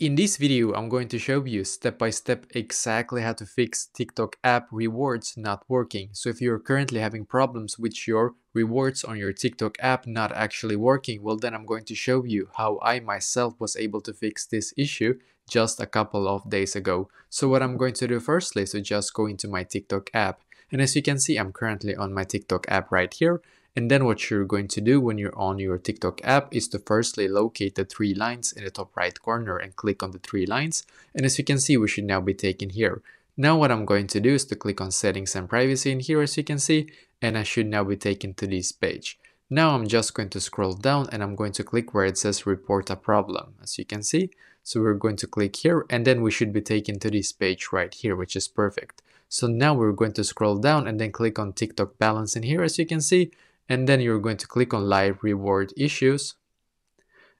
In this video, I'm going to show you step by step exactly how to fix TikTok app rewards not working. So if you're currently having problems with your rewards on your TikTok app not actually working, well then I'm going to show you how I myself was able to fix this issue just a couple of days ago. So what I'm going to do firstly is to just go into my TikTok app. And as you can see, I'm currently on my TikTok app right here. And then what you're going to do when you're on your TikTok app is to firstly locate the three lines in the top right corner and click on the three lines. And as you can see, we should now be taken here. Now what I'm going to do is to click on settings and privacy in here as you can see, and I should now be taken to this page. Now I'm just going to scroll down and I'm going to click where it says report a problem as you can see. So we're going to click here and then we should be taken to this page right here which is perfect. So now we're going to scroll down and then click on TikTok balance in here as you can see and then you're going to click on live reward issues.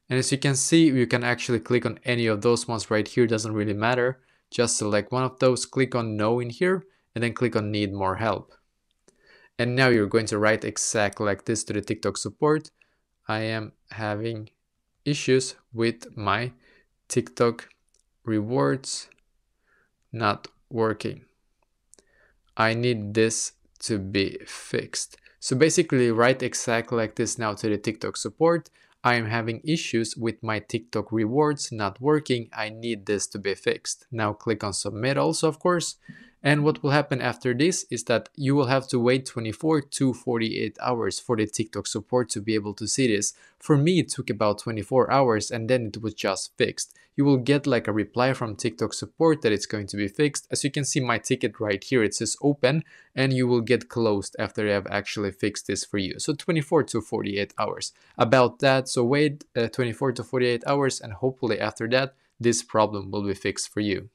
And as you can see you can actually click on any of those ones right here doesn't really matter. Just select one of those click on no in here and then click on need more help. And now you're going to write exactly like this to the TikTok support. I am having issues with my TikTok rewards not working. I need this to be fixed so basically write exactly like this now to the TikTok support. I am having issues with my TikTok rewards not working. I need this to be fixed. Now click on submit also of course. And what will happen after this is that you will have to wait 24 to 48 hours for the TikTok support to be able to see this. For me, it took about 24 hours and then it was just fixed. You will get like a reply from TikTok support that it's going to be fixed. As you can see my ticket right here, it says open and you will get closed after they have actually fixed this for you. So 24 to 48 hours. About that, so wait uh, 24 to 48 hours and hopefully after that, this problem will be fixed for you.